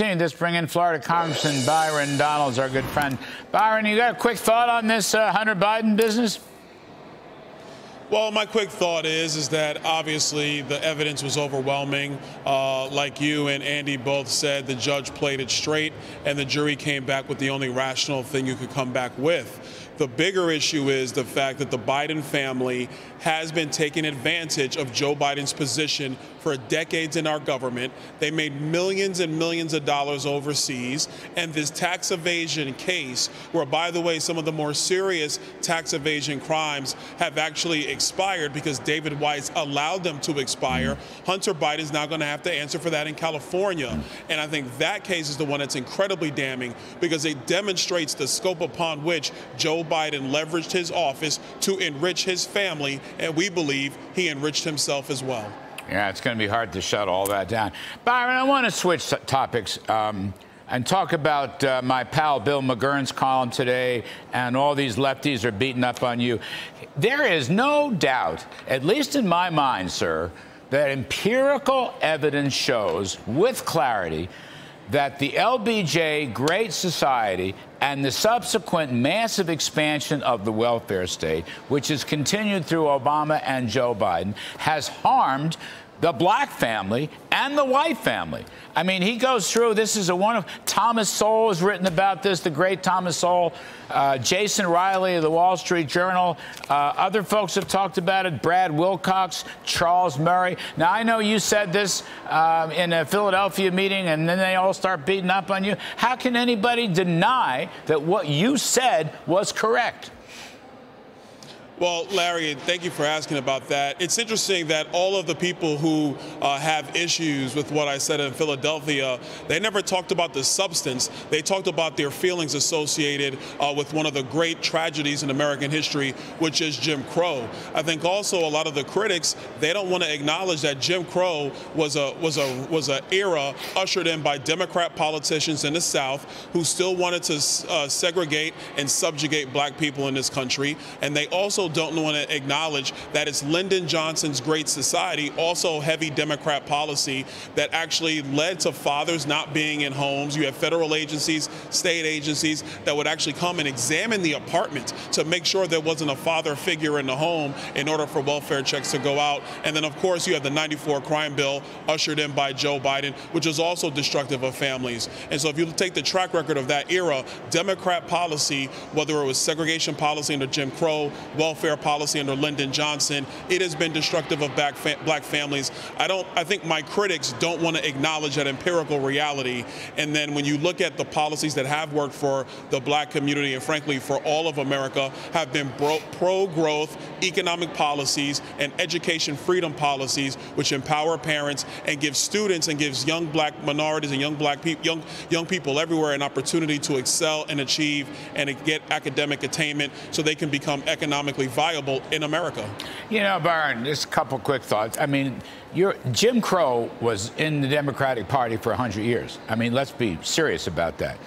continue this, bring in Florida Congressman Byron Donalds, our good friend. Byron, you got a quick thought on this uh, Hunter Biden business? Well, my quick thought is is that obviously the evidence was overwhelming. Uh, like you and Andy both said, the judge played it straight, and the jury came back with the only rational thing you could come back with. The bigger issue is the fact that the Biden family has been taking advantage of Joe Biden's position for decades in our government. They made millions and millions of dollars overseas. And this tax evasion case, where, by the way, some of the more serious tax evasion crimes have actually expired because David Weiss allowed them to expire, Hunter Biden is now going to have to answer for that in California. And I think that case is the one that's incredibly damning because it demonstrates the scope upon which Joe Biden leveraged his office to enrich his family and we believe he enriched himself as well. Yeah, it's going to be hard to shut all that down. Byron, I want to switch topics. Um, and talk about uh, my pal Bill McGurn's column today and all these lefties are beating up on you. There is no doubt, at least in my mind, sir, that empirical evidence shows with clarity that the LBJ Great Society and the subsequent massive expansion of the welfare state, which has continued through Obama and Joe Biden, has harmed the black family and the white family. I mean, he goes through this is a one of Thomas Sowell has written about this, the great Thomas Sowell, uh, Jason Riley of the Wall Street Journal. Uh, other folks have talked about it, Brad Wilcox, Charles Murray. Now, I know you said this uh, in a Philadelphia meeting and then they all start beating up on you. How can anybody deny that what you said was correct? Well, Larry, thank you for asking about that. It's interesting that all of the people who uh, have issues with what I said in Philadelphia, they never talked about the substance. They talked about their feelings associated uh, with one of the great tragedies in American history, which is Jim Crow. I think also a lot of the critics they don't want to acknowledge that Jim Crow was a was a was an era ushered in by Democrat politicians in the South who still wanted to uh, segregate and subjugate black people in this country, and they also don't want to acknowledge that it's Lyndon Johnson's Great Society, also heavy Democrat policy that actually led to fathers not being in homes. You have federal agencies, state agencies that would actually come and examine the apartment to make sure there wasn't a father figure in the home in order for welfare checks to go out. And then, of course, you have the 94 crime bill ushered in by Joe Biden, which is also destructive of families. And so if you take the track record of that era, Democrat policy, whether it was segregation policy under Jim Crow, welfare welfare policy under Lyndon Johnson. It has been destructive of black, black families. I don't. I think my critics don't want to acknowledge that empirical reality. And then when you look at the policies that have worked for the black community and frankly for all of America, have been pro-growth economic policies and education freedom policies, which empower parents and give students and gives young black minorities and young black people, young young people everywhere an opportunity to excel and achieve and get academic attainment so they can become economically viable in America. You know, Byron, just a couple quick thoughts. I mean, Jim Crow was in the Democratic Party for 100 years. I mean, let's be serious about that.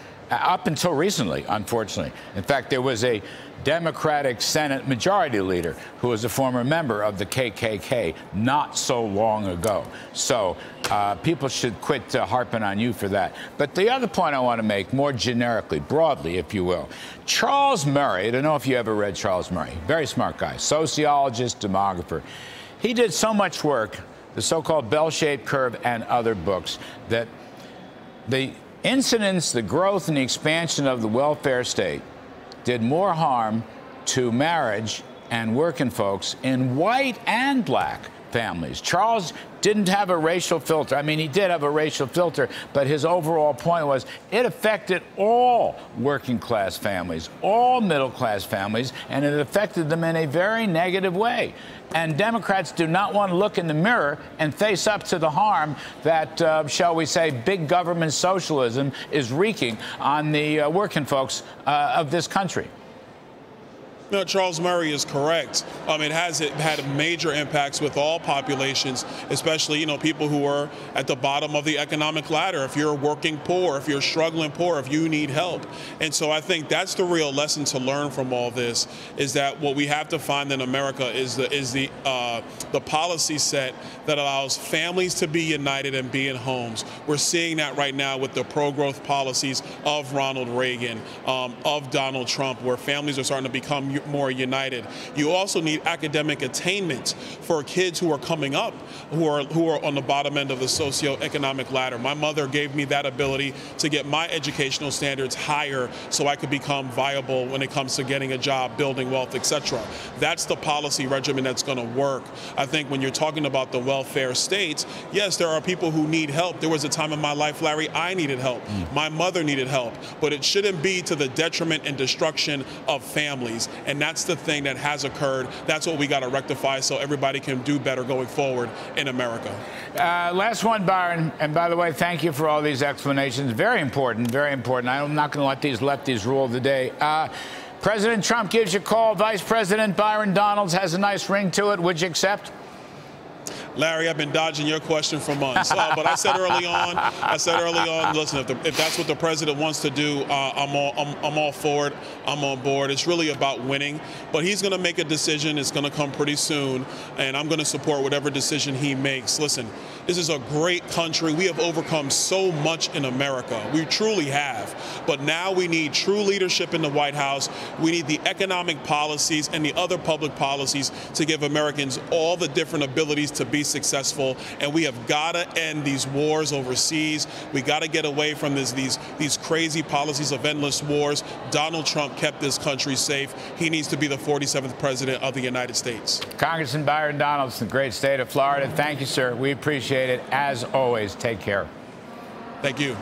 Up until recently, unfortunately. In fact, there was a Democratic Senate Majority Leader who was a former member of the KKK not so long ago. So uh, people should quit uh, harping on you for that. But the other point I want to make, more generically, broadly, if you will, Charles Murray, I don't know if you ever read Charles Murray, very smart guy, sociologist, demographer. He did so much work, the so called bell shaped curve and other books, that the incidence, the growth, and the expansion of the welfare state did more harm to marriage and working folks in white and black families. Charles didn't have a racial filter. I mean, he did have a racial filter, but his overall point was it affected all working class families, all middle class families, and it affected them in a very negative way. And Democrats do not want to look in the mirror and face up to the harm that, uh, shall we say, big government socialism is wreaking on the uh, working folks uh, of this country. No, Charles Murray is correct. Um, it has it had major impacts with all populations, especially you know people who are at the bottom of the economic ladder. If you're working poor, if you're struggling poor, if you need help, and so I think that's the real lesson to learn from all this is that what we have to find in America is the is the uh, the policy set that allows families to be united and be in homes. We're seeing that right now with the pro-growth policies of Ronald Reagan, um, of Donald Trump, where families are starting to become more united. You also need academic attainment for kids who are coming up, who are who are on the bottom end of the socioeconomic ladder. My mother gave me that ability to get my educational standards higher, so I could become viable when it comes to getting a job, building wealth, etc. That's the policy regimen that's going to work. I think when you're talking about the welfare states, yes, there are people who need help. There was a time in my life, Larry, I needed help. Mm. My mother needed help, but it shouldn't be to the detriment and destruction of families. And that's the thing that has occurred. That's what we got to rectify so everybody can do better going forward in America. Uh, last one, Byron. And by the way, thank you for all these explanations. Very important, very important. I'm not going to let these lefties rule the day. Uh, President Trump gives you a call. Vice President Byron Donalds has a nice ring to it. Would you accept? Larry, I've been dodging your question for months. Uh, but I said early on, I said early on, listen, if, the, if that's what the president wants to do, uh, I'm, all, I'm, I'm, all for it. I'm on board. It's really about winning. But he's going to make a decision. It's going to come pretty soon. And I'm going to support whatever decision he makes. Listen, this is a great country. We have overcome so much in America. We truly have. But now we need true leadership in the White House. We need the economic policies and the other public policies to give Americans all the different abilities to be successful. And we have got to end these wars overseas. We got to get away from this, these, these crazy policies of endless wars. Donald Trump kept this country safe. He needs to be the 47th president of the United States. Congressman Byron Donaldson, great state of Florida. Thank you, sir. We appreciate it. As always, take care. Thank you.